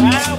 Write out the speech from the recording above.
Wow.